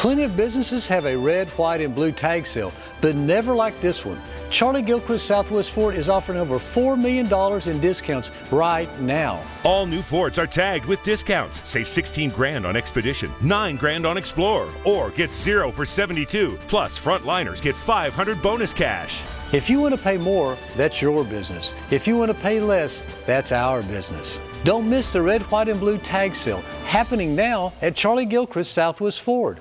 Plenty of businesses have a red, white, and blue tag sale, but never like this one. Charlie Gilchrist Southwest Ford is offering over $4 million in discounts right now. All new Fords are tagged with discounts. Save 16 grand on Expedition, 9 grand on Explorer, or get 0 for 72. Plus, frontliners get 500 bonus cash. If you want to pay more, that's your business. If you want to pay less, that's our business. Don't miss the red, white, and blue tag sale happening now at Charlie Gilchrist Southwest Ford.